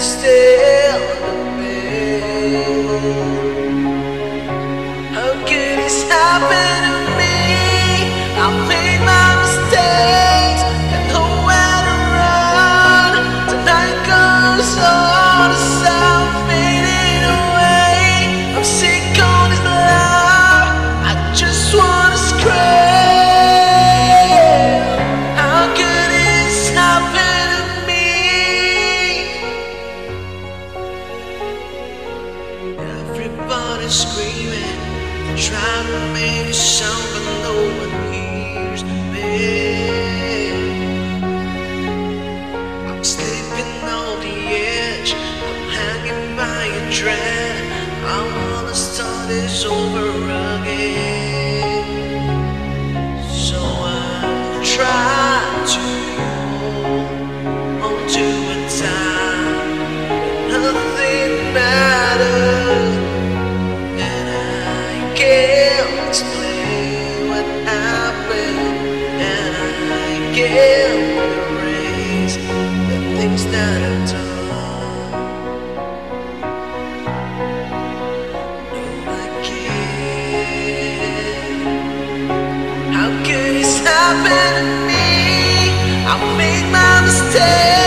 can't Everybody's screaming, trying to make a sound, but no one hears me. I'm sleeping on the edge, I'm hanging by a thread. I wanna start this over again. Can't explain what happened, and I can't erase the things that I've done. How could this happen to me? I made my mistake.